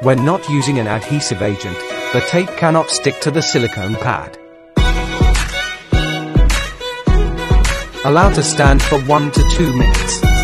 When not using an adhesive agent, the tape cannot stick to the silicone pad. Allow to stand for 1 to 2 minutes.